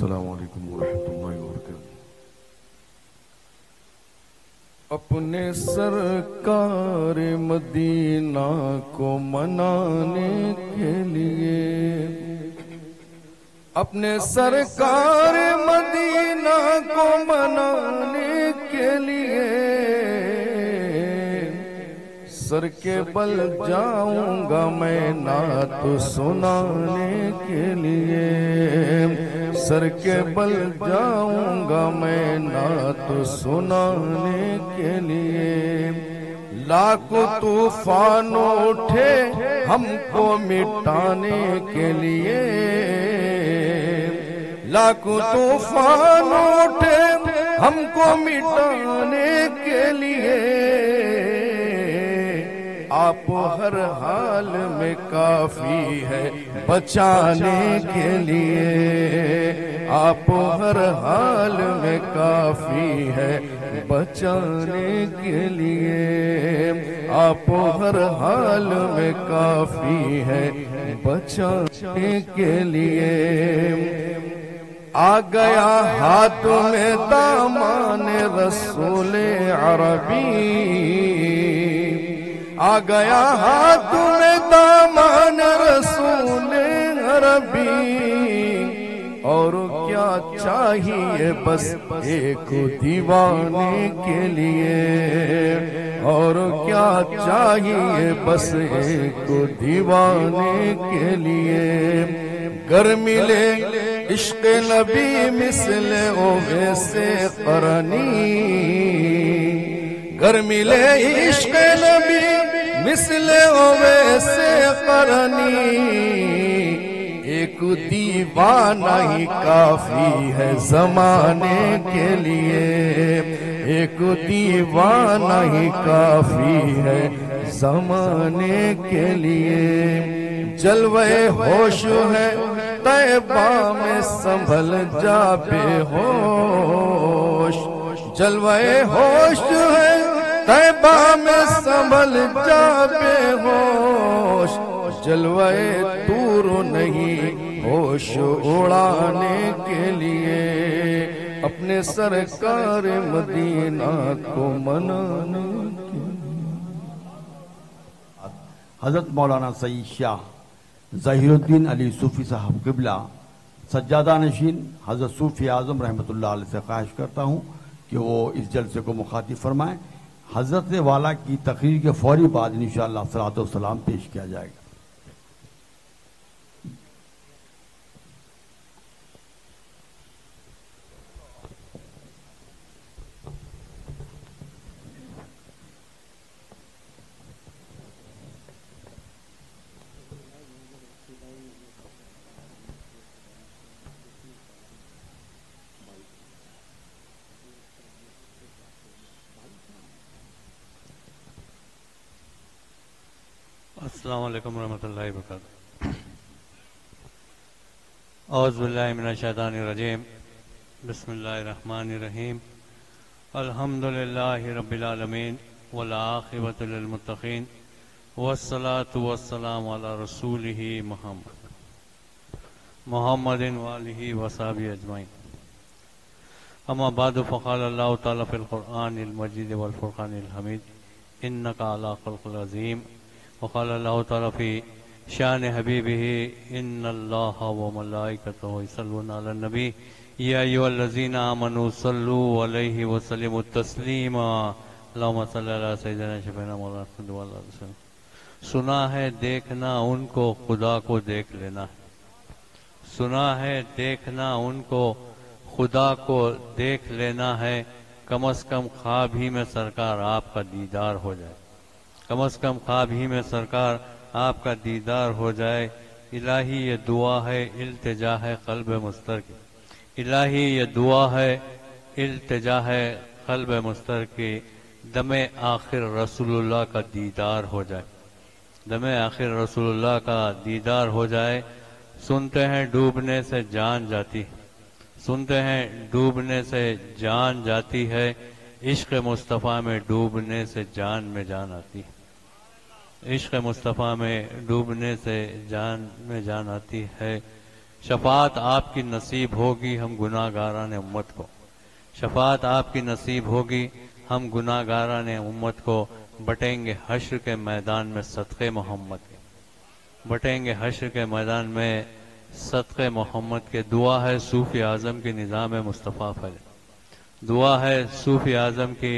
असलकम वरहमल वर्क अपने सरकार मदीना को मनाने के लिए अपने सरकार मदीना को मनाने के लिए सर के बल जाऊँगा मैं नात सुनाने के लिए। सर के बल जाऊँगा मैं नात सुनाने के लिए। लाखों तूफ़ान उठे हमको मिटाने के लिए। लाखों तूफ़ान उठे हमको मिटाने के लिए। आप हर हाल में काफ़ी है बचाने के लिए। आप हर हाल में काफ़ी है बचाने के लिए। आप हर हाल में काफ़ी है बचाने के लिए। आ गया हाथ में दामान रसूल अरबी। आ गया हाथ में दामान रसूल अरबी और क्या चाहिए बस एक दीवाने के लिए? और क्या चाहिए बस एक दीवाने के लिए? गर मिले इश्क नबी मिसले ओ वैसे करनी। गर मिले इश्क नबी मिसले ओ वैसे करनी एक दीवाना ही काफ़ी है जमाने के लिए। एक दीवाना ही काफ़ी है जमाने के लिए। जलवे होश है, तैबा में संभल जा बेहोश। जलवे होश है तैबा में संभल जा बेहोश जलवे दूर नहीं होश उड़ाने के लिए। अपने सरकार मदीना को मनाने हज़रत मौलाना सईद शाह जहीरुद्दीन अली सूफ़ी साहब किबला, सज्जादा नशीन, हज़रत सूफ़ी आज़म अलैह से ख्वाहिश करता हूँ कि वो इस जलसे को मुखातिब फरमाएँ। हज़रत वाला की तकरीर के फौरी बाद इन सलाम पेश किया जाएगा। रजीम बिस्मिल्लाहिर रहमानिर रहीम अल्हम्दुलिल्लाहि रब्बिल आलमीन वल वस्सलातु वस्सलामु अला रसूलिही मुहम्मद मुहम्मदिन वालिही वसाबी अजमाइन अमा बाद फ़क़ाल अल्लाह ताला फ़िल क़ुरआनिल मजीद वल फ़ुरक़ानिल हमीद अला ख़ुल्क़िल अज़ीम वक़ाल अल्लाह ताला फ़ी शान हबीबिही इन्नल्लाह व मलाइकतहु यसल्लूना अलन नबी या अय्युहल्लज़ीना आमनू सल्लु अलैहि व सल्लिमु तस्लीमा अल्लाहुम्मा सल्लि अला सय्यिदिना शफीना मौलाना सल्लल्लाहु अलैहि वसल्लम सुना है देखना उनको खुदा को देख लेना है सुना है देखना उनको खुदा को देख लेना है कम अज कम ख्वाब ही में सरकार आपका दीदार हो जाए कम अज कम ख्वाब ही में सरकार आपका दीदार हो जाए। इलाही ये दुआ है, इल्तिजा है कल्ब मुस्तर की इलाही ये दुआ है, इल्तिजा है कल्ब मुस्तर की दमे आखिर रसूलुल्लाह का दीदार हो जाए। दमे आखिर रसूलुल्लाह का दीदार हो जाए। सुनते हैं डूबने से जान जाती है। सुनते हैं डूबने से जान जाती है। इश्क मुस्तफ़ा में डूबने से जान में जान आती है। इश्क मुस्तफ़ा में डूबने से जान में जान आती है। शफात आपकी नसीब होगी हम गुनाहगारान उम्मत को। शफात आपकी नसीब होगी हम गुनाहगारान उम्मत को। बटेंगे हश्र के मैदान में सदक़े मोहम्मद के। बटेंगे हश्र के मैदान में सदक़े मोहम्मद के। दुआ है सूफ़ी आज़म की निज़ाम मुस्तफ़ा फैले। दुआ है सूफ़ी आज़म की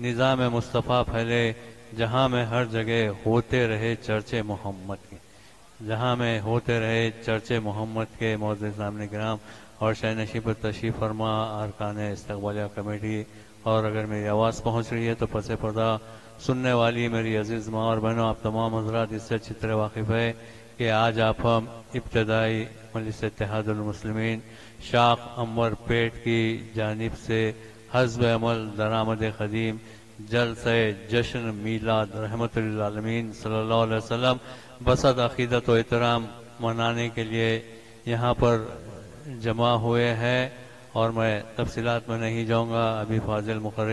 निज़ाम मुस्तफ़ा फैले। जहाँ में हर जगह होते रहे चर्चे मोहम्मद के। जहाँ में होते रहे चर्चे मोहम्मद के मौज सामने ग्राम और शहनशी पर तशीफ फरमा अरकान इस्तबालिया कमेटी। और अगर मेरी आवाज़ पहुँच रही है तो पस पर्दा सुनने वाली मेरी अज़ीज़ माँ और बहनों, आप तमाम हजरात, इससे अच्छी तरह वाकिफ़ है कि आज आप हम इब्तदाई मलिस इतिहादुलमसलमिन शाख अमर पेट की जानब से हजब अमल दरामद ख़दीम जल से जश्न, मीलाद रहमतमीन वसल्लम। बसद अकीदत व एहतराम मनाने के लिए यहाँ पर जमा हुए हैं और मैं तफसीलात में नहीं जाऊँगा। अभी फाजिल मुकर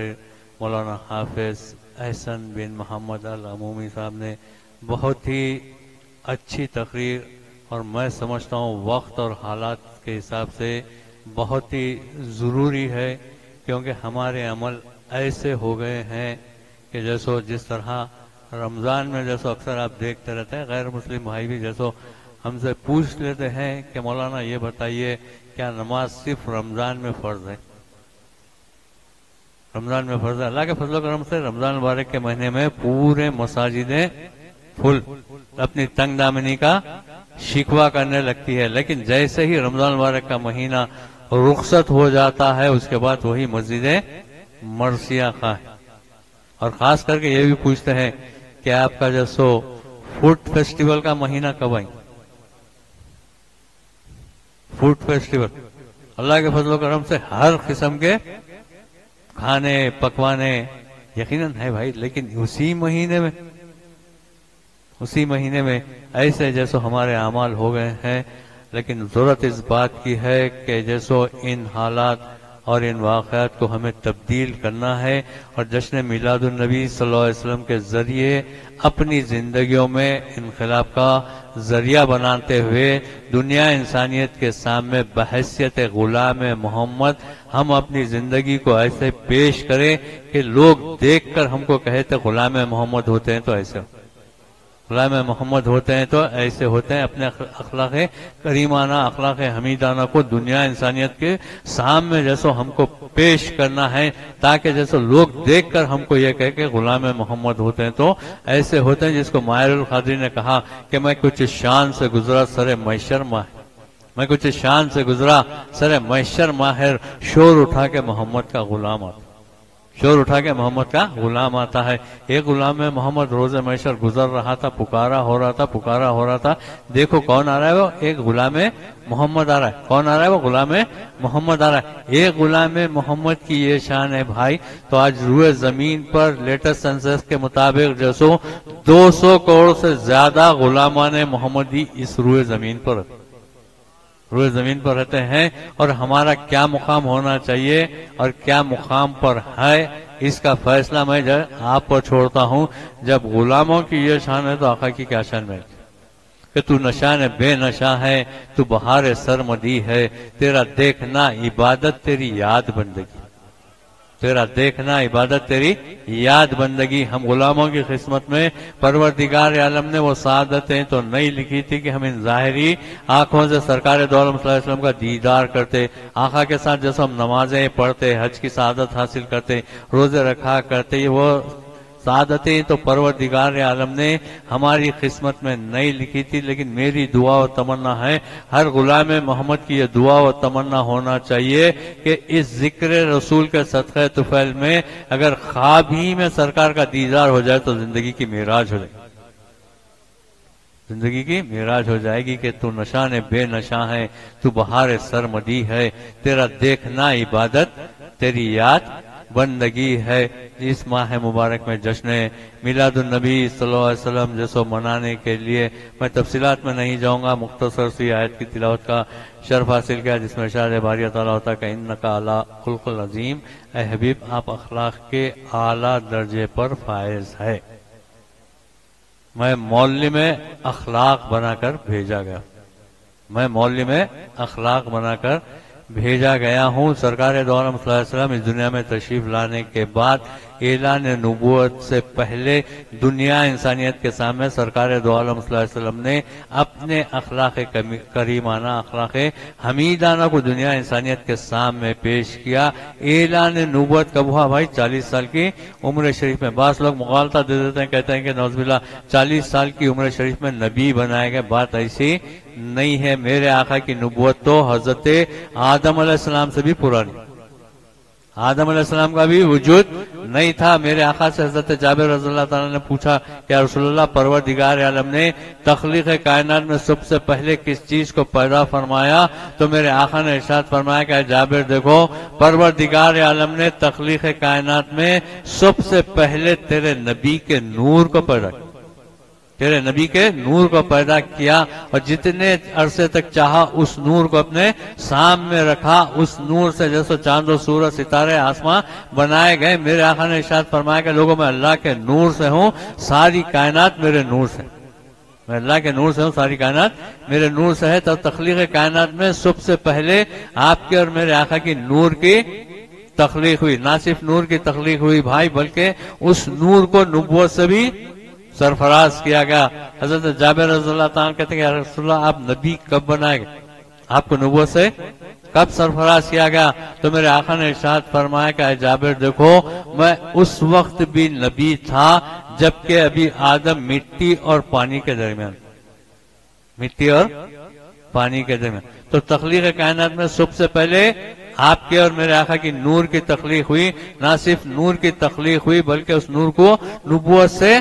मौलाना हाफिज़ एहसन बिन मोहम्मद अल अमूमी साहब ने बहुत ही अच्छी तकरीर और मैं समझता हूँ वक्त और हालात के हिसाब से बहुत ही ज़रूरी है, क्योंकि हमारे अमल ऐसे हो गए हैं कि जैसो जिस तरह रमज़ान में जैसो अक्सर आप देखते रहते हैं, गैर मुस्लिम भाई भी जैसो हमसे पूछ लेते हैं कि, मौलाना, ये बताइए, क्या नमाज़ सिर्फ़ रमज़ान में फ़र्ज़ है? रमज़ान में फ़र्ज़ है। अल्लाह के फजल करम से रमज़ान मुबारक के महीने में पूरे मसाजिदें फुल। अपनी तंग दामनी का शिकवा करने लगती है। लेकिन जैसे ही रमज़ान मुबारक का महीना रुखसत हो जाता है, उसके बाद वही मस्जिदें मरसिया खा है और खास करके ये भी पूछते हैं कि आपका जो सो फ़ूड फेस्टिवल का महीना कब आई? Food festival. अल्लाह के फजल करम से हर किस्म के खाने, पकवाने यकीनन है भाई, लेकिन उसी महीने में, उसी महीने में ऐसे जैसो हमारे अमाल हो गए हैं, लेकिन ज़रूरत इस बात की है कि जैसो इन हालात और इन वाक़ात को हमें तब्दील करना है और जश्न मिलादुलनबी वसल्लम के ज़रिए अपनी ज़िंदगियों में इनकलाब का ज़रिया बनाते हुए दुनिया इंसानियत के सामने बहसीत ग़ुलाम मोहम्मद, हम अपनी ज़िंदगी को ऐसे पेश करें कि लोग देखकर हमको कहते ग़ुलाम मोहम्मद होते हैं तो ऐसे गुलाम मोहम्मद होते हैं तो ऐसे होते हैं अपने अखलाक, करीमाना अखलाक, हमीदाना को दुनिया इंसानियत के सामने जैसो हमको पेश करना है, ताकि जैसो लोग देखकर हमको ये कह के गुलाम मोहम्मद होते हैं तो ऐसे होते हैं जिसको मायर खादरी ने कहा कि मैं कुछ शान से गुजरा सरे मैशर माह मैं कुछ शान से गुजरा सरे मैशर माहिर, शोर उठा के मोहम्मद का गुलाम आता शोर उठा के, मोहम्मद का गुलाम आता है। एक गुलाम में मोहम्मद रोज़े मैशर गुजर रहा था, पुकारा हो रहा था, पुकारा हो रहा था। देखो कौन आ रहा है वो? एक गुलाम मोहम्मद आ रहा है। कौन आ रहा है वो? गुलाम मोहम्मद आ रहा है। एक गुलाम मोहम्मद की ये शान है भाई। तो आज रुए ज़मीन पर लेटेस्ट सेंसस के मुताबिक जैसो 200 करोड़ से ज़्यादा गुलामान मोहम्मदी इस रुए ज़मीन पर। रोए ज़मीन पर रहते हैं और हमारा क्या मुकाम होना चाहिए और क्या मुकाम पर है, इसका फैसला मैं जब आप पर छोड़ता हूँ। जब गुलामों की ये शान है तो आका की क्या शान में कि तू बे बेनशा है, तू बहार सरमदी है, तेरा देखना इबादत, तेरी याद बंदगी। तेरा देखना इबादत तेरी याद बंदगी। हम गुलामों की किस्मत में, परवरदिगार आलम ने वो सादतें तो नहीं लिखी थी कि हम इन जाहरी आँखों से सरकार दौलम का दीदार करते आंखा के साथ जैसे हम नमाजें पढ़ते, हज की सादत हासिल करते, रोज़े रखा करते वो सादतें तो परवरदिगार आलम ने हमारी किस्मत में नहीं लिखी थी, लेकिन मेरी दुआ और तमन्ना है। हर गुलाम मोहम्मद की यह दुआ और तमन्ना होना चाहिए कि इस ज़िक्र रसूल के सदक़ तुफैल में अगर ख्वाब ही में सरकार का दीदार हो जाए तो ज़िंदगी की मेराज हो जाए ज़िंदगी की मेराज हो जाएगी कि तू नशा ने बेनशा है, तू बहार सरमदी है, तेरा देखना इबादत, तेरी याद बंदगी है। इस माह मुबारक में जश्न मिलादुलनबी वसल्लम जैसो मनाने के लिए मैं तफसीलात में नहीं जाऊँगा। मुख्तसर सी आयत की तिलावत का शर्फ हासिल किया, जिसमें शाह बारी होता का इन का अला खुलकुल अजीम। हबीब, आप अखलाक के आला दर्जे पर फायज है। मैं मौल में अखलाक बनाकर भेजा गया। मैं मौल्य में अखलाक बनाकर भेजा गया हूँ। सरकार दौर इस दुनिया में तशरीफ़ लाने के बाद ऐलान नबूत से पहले दुनिया इंसानियत के सामने सरकार दोम ने अपने अखलाक करीमाना अखलाक हमीदाना को दुनिया इंसानियत के सामने पेश किया। ऐलान नबूत कब हुआ भाई? चालीस साल की उम्र शरीफ में। बास लोग मुगालता दे देते हैं, कहते हैं कि नौजबिल्ला चालीस साल की उम्र शरीफ में नबी बनाए गए। बात ऐसी नहीं है मेरे आका की नबूत तो हज़रत आदम से भी पुरानी। आदम सलाम का भी वजूद नहीं था। मेरे आका से हज़रत जाबिर रजल्ला ने पूछा, क्या रसोल्ला परवर दिगार आलम ने तखलीक कायनात में सबसे पहले किस चीज़ को पैदा फरमाया? तो मेरे आका ने इर्शाद फरमाया क्या जाबिर, देखो परवर दिगार आलम ने तखलीक कायनात में सबसे पहले तेरे नबी के नूर को पैदा किया। तेरे नबी के नूर को पैदा किया और जितने अरसे तक चाहा, उस नूर को अपने सामने रखा। उस नूर से जैसे चाँद और सूरज, सितारे, आसमां बनाए गए। मेरे आखा ने इशाद फरमाया कि लोगों, में अल्लाह के नूर से हूँ, सारी कायनात मेरे नूर से। मैं अल्लाह के नूर से हूँ, सारी कायनात मेरे नूर से है। तब तखलीक कायनात में सबसे पहले आपके और मेरे आखा की नूर की तखलीक हुई। ना सिर्फ़ नूर की तखलीक हुई भाई, बल्कि उस नूर को नुबूत से भी सरफराज किया गया। हज़रत जाबिर रजल्ला कहते हैं रसुल्ला आप नबी कब बनाए आपको नबूत से कब सरफराज किया गया? तो मेरे आखा ने इर्शाद फरमाया कि जाबिर, देखो, मैं उस वक्त भी नबी था, जबकि अभी आदम मिट्टी और पानी के दरमियान, मिट्टी और पानी के दरमियान। तो तखलीक कायनात में सबसे पहले आपके और मेरे आखा की नूर की तखलीक हुई। ना सिर्फ़ नूर की तखलीक हुई, बल्कि उस नूर को नबूत से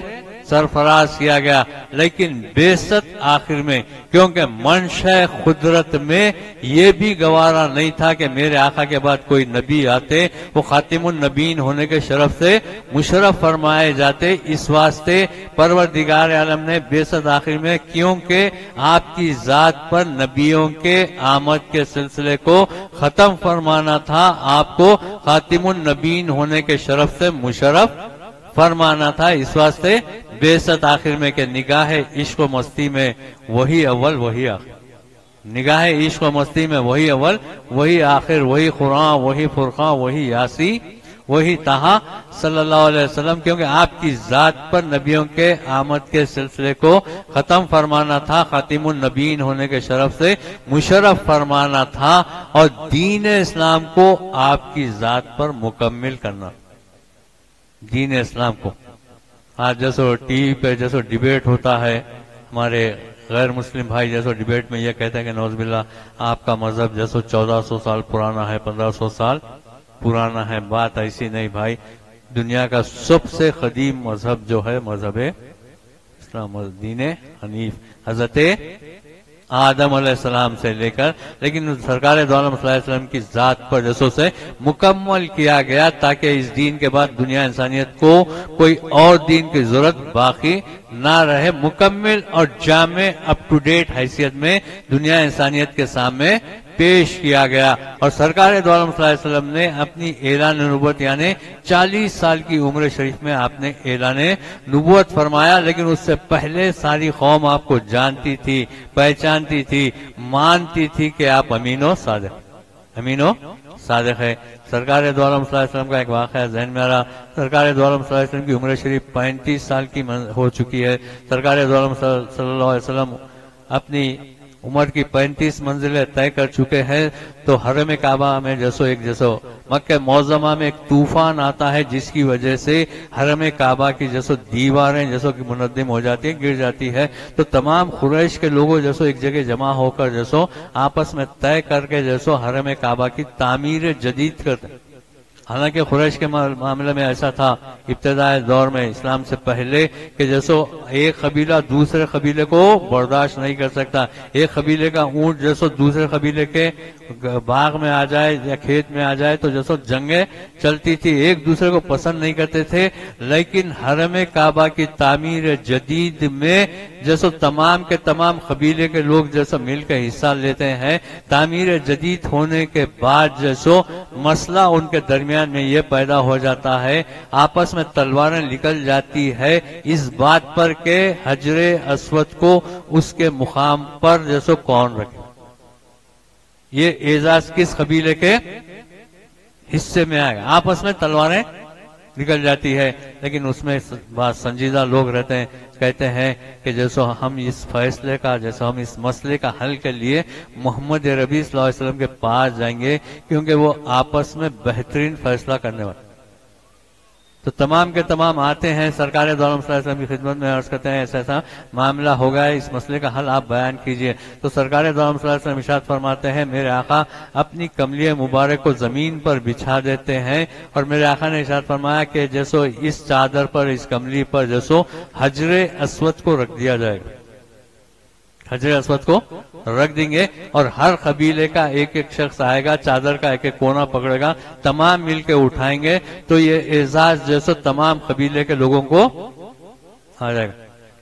सरफराज किया गया। लेकिन बेसत आखिर में, क्योंकि मंश खुदरत में यह भी गवारा नहीं था कि मेरे आका के बाद कोई नबी आते। वो खातिमुन नबीन होने के शरफ से मुशरफ फरमाए जाते इस वास्ते। परवर दिगार आलम ने बेसत आखिर में, क्योंकि आपकी जात पर नबियों के आमद के सिलसिले को खत्म फरमाना था, आपको खातिमुन नबीन होने के शरफ से मुशरफ फरमाना था, इस वास्ते बेसत आखिर में के निगाह इश्क मस्ती में वही अव्वल, वही आखिर। निगाह इश्क मस्ती में वही अव्वल, वही आखिर, वही खुरा, वही फुरखा वही यासी, वही तहा, सल्लल्लाहु अलैहि वसल्लम, क्योंकि आपकी जात पर नबियों के आमद के सिलसिले को खत्म फरमाना था, खातिमुन नबीन होने के शरफ से मुशरफ फरमाना था, और दीन इस्लाम को आपकी जात पर मुकम्मिल करना। दीन इस्लाम को। आज जैसो टीवी पे जैसो डिबेट होता है, हमारे गैर मुस्लिम भाई जैसो डिबेट में यह कहते हैं कि नौजबिल्ला, आपका मज़हब जैसो 1400 साल पुराना है 1500 साल पुराना है, बात ऐसी नहीं भाई। दुनिया का सबसे कदीम मज़हब जो है, मज़हब इस्लाम दीन हनीफ। हज़रत आदम सलाम से लेकर, लेकिन सरकार दोलम की जात पर जसों से मुकम्मल किया गया, ताकि इस दिन के बाद दुनिया इंसानियत को कोई और दिन की ज़रूरत बाकी ना रहे। मुकम्मल और जामे अप टू डेट हैसियत में दुनिया इंसानियत के सामने पेश किया गया। और सरकार दोलम ने अपनी ऐलान नबूत यानी 40 साल की उम्र शरीफ में आपने ऐलान नबूत फरमाया, लेकिन उससे पहले सारी कौम आपको जानती थी, पहचानती थी, मानती थी कि आप अमीनो सादक अमीनो सादक है। सरकार दोलम का एक वाक़ जहन में आ रहा, सरकार दोलम की उम्र शरीफ पैंतीस साल की हो चुकी है। सरकार वसल्लम अपनी उम्र की पैंतीस मंजिलें तय कर चुके हैं तो हरम काबा में जैसो एक जैसो। मक्के मौजमा में एक तूफ़ान आता है, जिसकी वजह से हरम काबा की जैसो दीवारें, जैसो की मुनदम हो जाती है, गिर जाती है। तो तमाम खुरैश के लोगों जैसो एक जगह जमा होकर जैसो आपस में तय करके जैसो हरम काबा की तामीर जदीद करते हालाँकि खुरैश के मामले में ऐसा था, इब्तदाई दौर में इस्लाम से पहले कि जैसो एक कबीला दूसरे कबीले को बर्दाश्त नहीं कर सकता। एक कबीले का ऊँट जैसो दूसरे कबीले के बाग में आ जाए या खेत में आ जाए तो जैसो जंगे चलती थी, एक दूसरे को पसंद नहीं करते थे। लेकिन हरम काबा की तामीर जदीद में जैसो तमाम के तमाम कबीले के लोग जैसो मिलकर हिस्सा लेते हैं। तामीर जदीद होने के बाद जैसो मसला उनके दरमियान में यह पैदा हो जाता है, आपस में तलवारें निकल जाती है, इस बात पर के हजरे अस्वद को उसके मुकाम पर जैसो कौन रखे। ये एजाज किस कबीले के हिस्से में आएगा? आपस में तलवारें निकल जाती है। लेकिन उसमें बात संजीदा लोग रहते हैं, कहते हैं कि जैसो हम इस फैसले का, जैसो हम इस मसले का हल के लिए मोहम्मद रबी वसल्लम के पास जाएँगे, क्योंकि वो आपस में बेहतरीन फैसला करने वाले तो तमाम के तमाम आते हैं, सरकार दौलम की खिदमत में अर्ज़ करते हैं ऐसा ऐसा मामला होगा, इस मसले का हल आप बयान कीजिए। तो सरकार दौलम इशाद फरमाते हैं, मेरे आका अपनी कमली मुबारक को ज़मीन पर बिछा देते हैं, और मेरे आका ने इशाद फरमाया कि जैसो इस चादर पर, इस कमली पर जैसो हजरे असवद को रख दिया जाएगा। हजर असवद को रख देंगे और हर कबीले का एक एक शख्स आएगा, चादर का एक एक कोना पकड़ेगा, तमाम मिल के उठाएँगे तो ये एजाज जैसे तमाम कबीले के लोगों को आ जाएगा।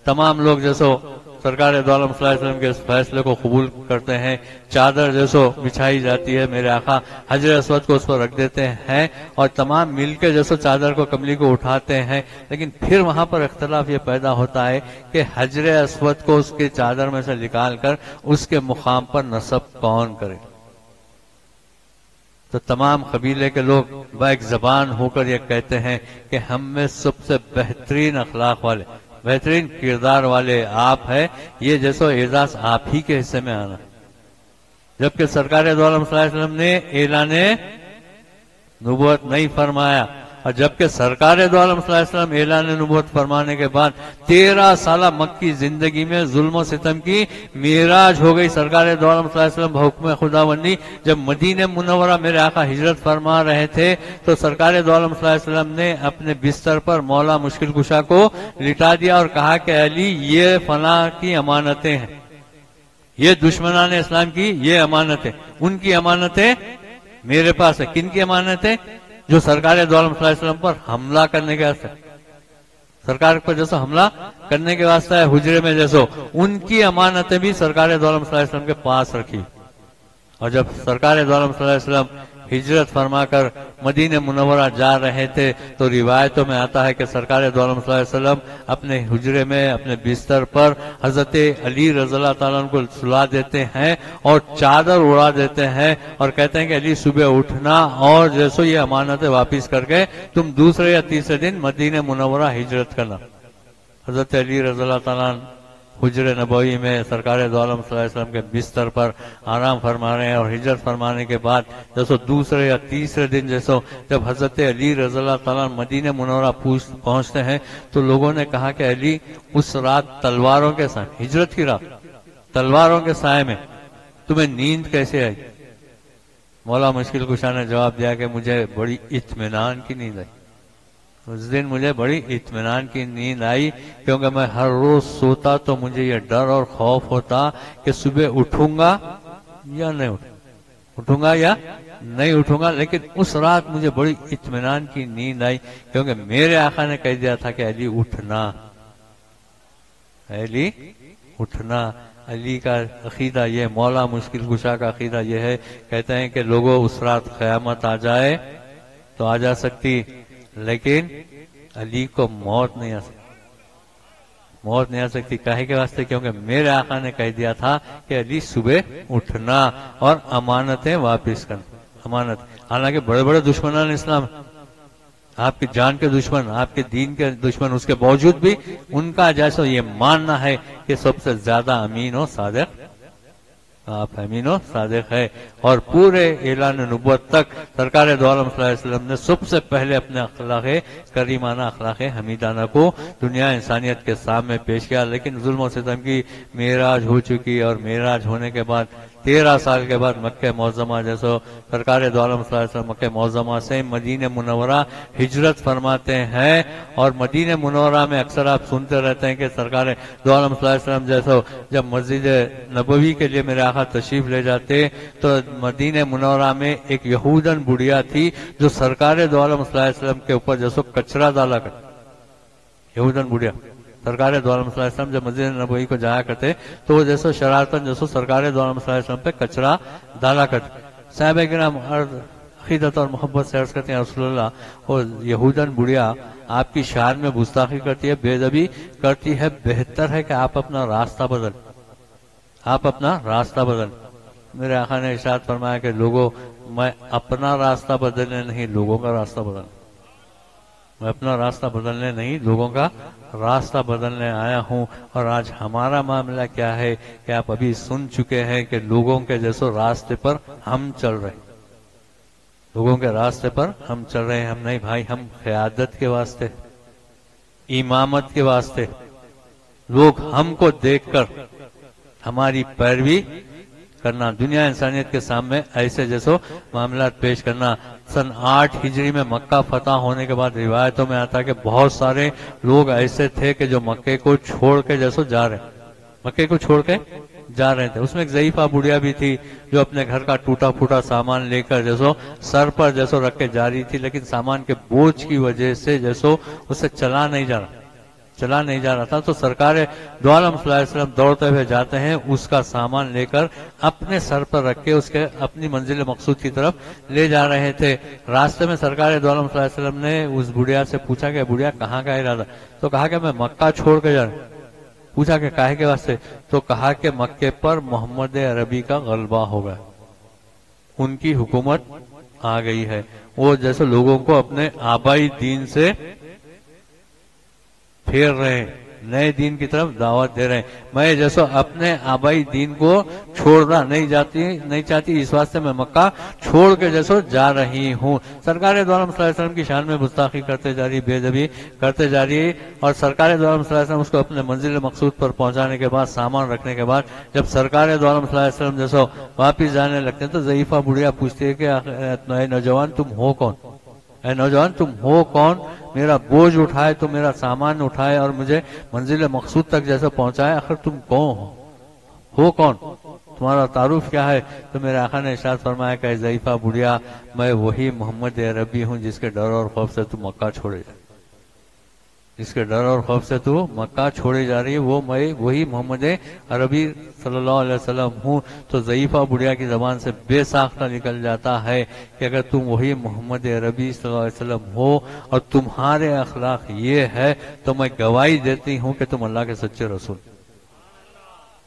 तमाम लोग जैसो सरकार दौलम के इस फैसले को कबूल करते हैं। चादर जैसो बिछाई जाती है मेरे आखा हजर असवद को उस पर रख देते हैं और तमाम मिलकर जैसो चादर को कमली को उठाते हैं। लेकिन फिर वहाँ पर इख्तलाफ ये पैदा होता है कि हजर असवद को उसके चादर में से निकाल कर उसके मुकाम पर नसब कौन करे? तो तमाम कबीले के लोग बैक जबान होकर यह कहते हैं कि हम में सबसे बेहतरीन अखलाक वाले बेहतरीन किरदार वाले आप हैं। ये जैसो एजाज आप ही के हिस्से में आना। जबकि सरकार द्वारा ने ऐलान नबूत नहीं फरमाया। और जबकि सरकार दोलम ऐलान नबूत फरमाने के बाद तेरह साल मक्की ज़िंदगी में जुल्म सितम की मेराज हो गई। सरकार दोलम हुक्म जब मदीन मुनवरा मेरे आका हिजरत फरमा रहे थे तो सरकार दोलम ने अपने बिस्तर पर मौला मुश्किल कुशा को लिटा दिया और कहा कि, अली, ये फना की अमानतें हैं। ये दुश्मनान इस्लाम की ये अमानतें उनकी अमानतें मेरे पास है। किन की अमानतें? जो सरकार दोलम पर हमला करने के वास्ते। सरकार पर जैसा हमला करने के वास्ते है हुजरे में जैसो, उनकी अमानतें भी सरकार दोलम के पास रखी। और जब सरकार दोलम हिजरत फरमाकर मदीन मुनवरा जा रहे थे तो रिवायतों में आता है कि सरकार वसल्लम अपने हुजरे में, अपने बिस्तर पर हज़रत अली रजल्ला को सुला देते हैं और चादर उड़ा देते हैं और कहते हैं कि अली, सुबह उठना और जैसो ये अमानतें वापिस करके तुम दूसरे या तीसरे दिन मदीन मुनवरा हिजरत करना। हज़रत अली रजल्ला हुजर नबोई में सरकार दोलम के बिस्तर पर आराम फरमा रहे हैं और हिजरत फरमाने के बाद जैसो दूसरे या तीसरे दिन जैसो जब हज़रत अली रजल्ला मदीन मुनौरा पहुँचते हैं तो लोगों ने कहा कि अली, उस रात तलवारों के साथ हिजरत की रात, तलवारों के साय में तुम्हें नींद कैसे आई? मौला मुश्किल कुशा ने जवाब दिया कि मुझे बड़ी इतमान की नींद आई। उस दिन मुझे बड़ी इत्मीनान की नींद आई, क्योंकि मैं हर रोज सोता तो मुझे ये डर और खौफ होता कि सुबह उठूँगा या नहीं उठ, उठूँगा या नहीं उठूँगा, लेकिन उस रात मुझे बड़ी इत्मीनान की नींद आई, क्योंकि मेरे आका ने कह दिया था कि अली उठना। अली उठना। अली का अकीदा यह मौला मुश्किल गुशा का अकीदा यह है, कहते हैं कि लोगों, उस रात क़यामत आ जाए तो आ जा सकती। लेकिन अली को मौत नहीं आ सकती। मौत नहीं आ सकती। कहे के वास्ते? क्योंकि मेरे आका ने कह दिया था कि अली सुबह उठना और अमानतें वापिस करना। अमानत। हालाँकि बड़े बड़े दुश्मन इस्लाम। आपकी जान के दुश्मन, आपके दीन के दुश्मन, उसके बावजूद भी उनका जैसा ये मानना है कि सबसे ज़्यादा अमीन और सादक आप अमीनो सादिक है। और पूरे ऐलान नबूत तक सरकार दोलम ने सबसे पहले अपने अखलाक, करीमाना अखलाक, हमीदाना को दुनिया इंसानियत के सामने पेश किया। लेकिन जुल्म की मेराज हो चुकी और मेराज होने के बाद तेरह साल के बाद मक्के मौजमा, जैसो सरकार मक्के मौजमा से मदीन मुनवरा हिजरत फरमाते हैं। और मदीन मुनवरा में अक्सर आप सुनते रहते हैं कि सरकार दोलम जैसो जब मस्जिद नबवी के लिए मेरे आखा तशरीफ़ ले जाते तो मदीन मुनवरा में एक यहूदन बुढ़िया थी जो सरकार दोलम के ऊपर जैसो कचरा डाला कर। यहूदन बुढ़िया। सरकार द्वारा जब मस्जिद नबी को जाया करते तो वो जैसे शरारतन जैसो सरकार द्वारा पे कचरा डाला करते। साहब ग्राम अकीदत और मोहब्बत से अर्ज़ करते हैं रसोल्ला और यहूदन बुढ़िया आपकी शान में गुस्ताखी करती है, बेदबी करती है, बेहतर है कि आप अपना रास्ता बदल। आप अपना रास्ता बदल। मेरे आका ने इशाद फरमाया कि लोगों, मैं अपना रास्ता बदलने नहीं, लोगों का रास्ता बदलने मैं अपना रास्ता बदलने नहीं, लोगों का रास्ता बदलने आया हूँ। और आज हमारा मामला क्या है कि आप अभी सुन चुके हैं कि लोगों के जैसो रास्ते पर हम चल रहे। लोगों के रास्ते पर हम चल रहे हैं। हम नहीं भाई, हम क्यादत के वास्ते, इमामत के वास्ते। लोग हमको देखकर हमारी पैरवी करना, दुनिया इंसानियत के सामने ऐसे जैसो मामला पेश करना। सन आठ हिजरी में मक्का फतह होने के बाद रिवायतों में आता कि बहुत सारे लोग ऐसे थे कि जो मक्के को छोड़ के जैसो जा रहे मक्के को छोड़ के जा रहे थे। उसमें एक जईफा बुढ़िया भी थी जो अपने घर का टूटा फूटा सामान लेकर जैसो सर पर जैसो रख के जा रही थी, लेकिन सामान के बोझ की वजह से जैसो उसे चला नहीं जा रहा। चला नहीं जा रहा था तो सरकार दो आलम दौड़ते हुए जाते हैं, उसका सामान लेकर अपने सर पर रख के उसके अपनी मंजिल मकसूद की तरफ़ ले जा रहे थे। रास्ते में सरकार दो आलम सल्लल्लाहु अलैहि वसल्लम ने उस बुढ़िया से पूछा कि, बुढ़िया, कहाँ का इरादा? तो कहा कि, मैं मक्का छोड़ के जा रहा पूछा कि, काहे के वास्ते? तो कहा कि, मक्के पर मोहम्मद अरबी का गलबा होगा उनकी हुकूमत आ गई है। वो जैसे लोगों को अपने आबाई दीन से फेर रहे हैं। नए दिन की तरफ़ दावत दे रहे हैं। मैं जैसो अपने आबाई दीन को छोड़ना नहीं जाती, नहीं चाहती, इस वास्ते मैं मक्का छोड़ के जैसो जा रही हूँ। सरकार द्वारा की शान में गुस्ताखी करते जा रही बेदबी करते जा रही। और सरकार द्वारा उसको अपने मंजिल मकसूद पर पहुँचाने के बाद, सामान रखने के बाद, जब सरकार द्वारा जैसो वापिस जाने लगते हैं तो जयीफा बुढ़िया पूछती है कि नौजवान तुम हो कौन? नौजवान तुम हो कौन? मेरा बोझ उठाए तो मेरा सामान उठाए और मुझे मंजिल मकसूद तक जैसे पहुँचाए, आखिर तुम कौन हो? हो कौन? तुम्हारा तारुफ क्या है? तो मेरे आखा ने इशाद फरमाया कि जयीफा बुढ़िया, मैं वही मोहम्मद रबी हूँ जिसके डर और खौफ से तुम मक्का छोड़े जा जिसके डर और खौफ से तू मक्का छोड़े जा रही है, वो मैं, वही मोहम्मद अरबी सल्लल्लाहु अलैहि वसल्लम हूँ। तो जईफा बुढ़िया की जबान से बेसाख्ता निकल जाता है कि अगर तुम वही मोहम्मद अरबी सल्लल्लाहु अलैहि वसल्लम हो और तुम्हारे अखलाक ये है तो मैं गवाही देती हूँ कि तुम अल्लाह के सच्चे रसूल।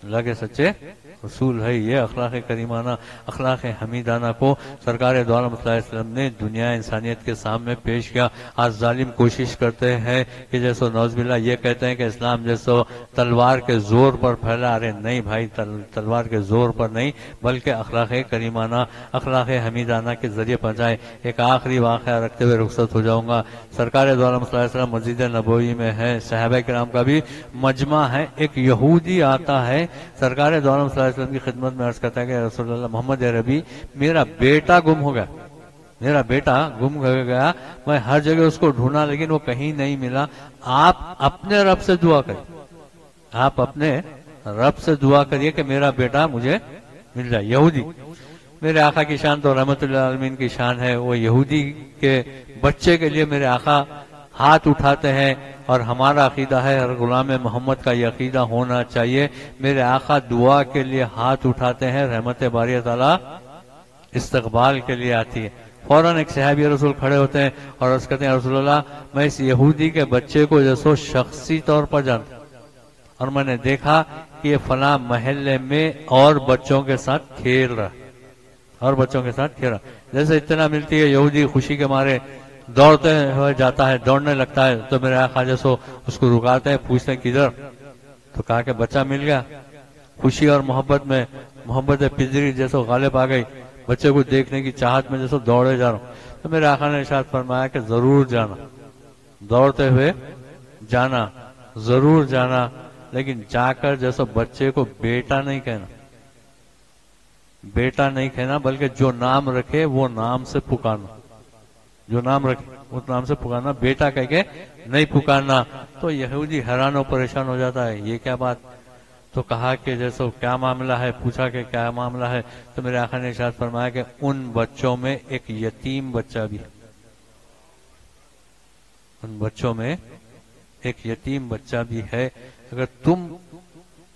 अल्लाह के सच्चे रसूल है ये अखलाक करीमाना अखलाक हमीदाना को सरकार द्वारा ने दुनिया इंसानियत के सामने पेश किया। आज जालिम कोशिश करते हैं कि जैसो नौजबिल्ला ये कहते हैं कि इस्लाम जैसो तलवार के ज़ोर पर फैला। अरे नहीं भाई तल, तलवार के ज़ोर पर नहीं बल्कि अखलाक करीमाना अखलाक हमीदाना के ज़रिए पहुँचाए। एक आखिरी वाक़ रखते हुए रुख्सत हो जाऊँगा। सरकार द्वारा मस्जिद नबोई में है साहब कराम का भी मजमा है। एक यहूदी आता है सरकार द्वारा वसल्लम की खिदमत में अर्ज़ करता है कि रसोल्ला मोहम्मद अरबी मेरा बेटा गुम हो गया। मेरा बेटा गुम हो गया। मैं हर जगह उसको ढूंढा, लेकिन वो कहीं नहीं मिला। आप अपने रब से दुआ करिए। आप अपने रब से दुआ करिए कि मेरा बेटा मुझे मिल जाए। यहूदी। मेरे आका की शान तो रहमत आलमीन की शान है। वो यहूदी के बच्चे के लिए मेरे आका हाथ उठाते हैं और हमारा अकीदा है, हर गुलाम मोहम्मद का ये अकीदा होना चाहिए। मेरे आका दुआ के लिए हाथ उठाते हैं, रहमत बारी ताला इस्तकबाल के लिए आती है। फ़ौरन एक सहाबी रसूल खड़े होते हैं और अर्ज़ कहते हैं रसूलुल्लाह, मैं इस यहूदी के बच्चे को जैसो शख्सी तौर पर जानता और मैंने देखा कि ये फला महल्ले में और बच्चों के साथ खेल रहा और बच्चों के साथ खेल रहा जैसे इतना मिलती है, यहूदी खुशी के मारे दौड़ते हुए जाता है, दौड़ने लगता है। तो मेरे आखा जैसो उसको रुकाते हैं, पूछते हैं किधर? तो कहा कि बच्चा मिल गया। खुशी और मोहब्बत में, मोहब्बत पिजरी जैसो गालिब आ गई। बच्चे को देखने की चाहत में जैसो दौड़े जा रहा हूँ। तो मेरे आखा ने इशाद फरमाया कि ज़रूर जाना। दौड़ते हुए जाना, ज़रूर जाना, लेकिन जाकर जैसो बच्चे को बेटा नहीं कहना। बेटा नहीं कहना, बल्कि जो नाम रखे, वो नाम से पुकारना। जो नाम रखे, उस नाम से पुकारना, बेटा कह के नहीं पुकारना। तो यहूदी हैरान और परेशान हो जाता है, ये क्या बात? तो कहा कि जैसे, क्या मामला है? पूछा कि क्या मामला है? तो मेरे आखिर ने शायद फरमाया कि उन बच्चों में एक यतीम बच्चा भी है। उन बच्चों में एक यतीम बच्चा भी है। अगर तुम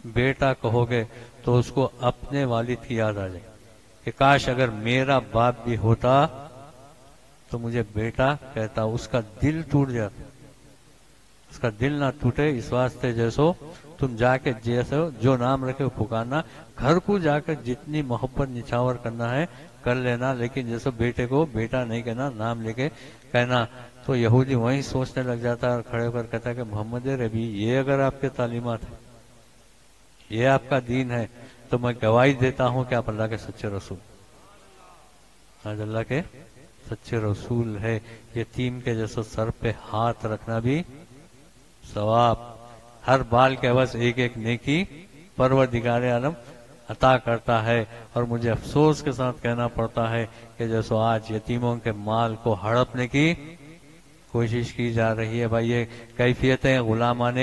बेटा कहोगे तो उसको अपने वालिद की याद आ जाए कि काश अगर मेरा बाप भी होता तो मुझे बेटा कहता, उसका दिल टूट जाता उसका दिल ना टूटे इस वास्ते जैसो, तुम जाके जैसे, जो नाम रखे वो पुकारना। घर को जाकर जितनी मोहब्बत निछावर करना है, कर लेना, लेकिन जैसे बेटे को बेटा नहीं कहना, नाम लेके कहना। तो यहूदी वहीं सोचने लग जाता है और खड़े होकर कहता है कि, मोहम्मद रबी, ये अगर आपके तालीमत है, ये आपका दीन है तो मैं गवाही देता हूँ कि आप अल्लाह के सच्चे रसूल आज अल्लाह के सच्चे रसूल है, यतीम के जैसे सर पे हाथ रखना भी सवाब। हर बाल के बस एक एक नेकी परवरदिगार आलम अता करता है और मुझे अफसोस के साथ कहना पड़ता है कि जैसो आज यतीमों के माल को हड़पने की कोशिश की जा रही है। भाई, ये कैफियतें गुलामान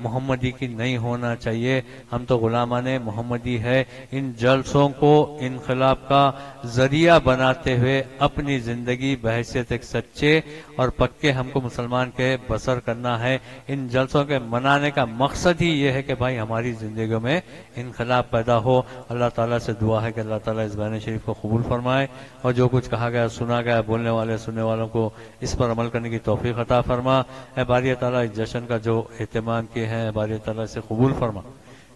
मोहम्मदी की नहीं होना चाहिए। हम तो गुलामान मोहम्मदी है। इन जलसों को इनकलाब का ज़रिया बनाते हुए अपनी ज़िंदगी बहसियत एक सच्चे और पक्के हमको मुसलमान के बसर करना है। इन जलसों के मनाने का मकसद ही ये है कि भाई हमारी ज़िंदगी में इनकलाब पैदा हो। अल्लाह ताला से दुआ है कि अल्लाह ताला इस गाने शरीफ को कबूल फरमाए और जो कुछ कहा गया, सुना गया, बोलने वाले, सुनने वालों को इस पर अमल करने की तोफ़ी अता फरमा। ए बारी तला इस जश्न का जो अहतमाम किए हैं, बारी तला से कबूल फरमा।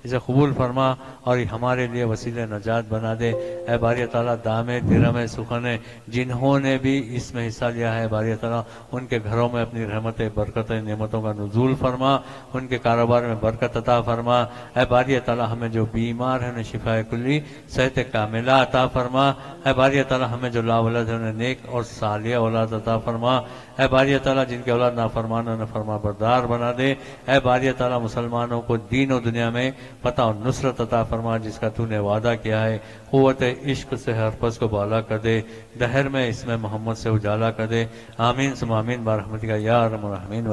इसे कबूल फरमा और हमारे लिए वसीले नजात बना दे। ए बारी ताला दामे दिरमे सुखने, जिन्होंने भी इसमें हिस्सा लिया है, बारी ताला उनके घरों में अपनी रहमत, बरकत, नेमतों का नजूल फरमा, उनके कारोबार में बरकत अता फरमा। ए बारी ताला हमें जो बीमार है, उन्हें शिफा कुल्ली सेहत कामिला अता फरमा। ए बारी ताला हमें जो लावलद है, उन्हें नेक और सालिया औलाद अता फरमा। ए बारी ताला जिनके औलाद ना फरमाना न फरमा बरदार बना दे। ए बारी ताला मुसलमानों को दीन और दुनिया में पता और नुसरत अता फरमा जिसका तूने वादा किया है कुत इश्क से हर पस को बाला कर दे, दहर में इसमें मोहम्मद से उजाला कर दे। आमीन सुमामीन बारहमत का या रमीन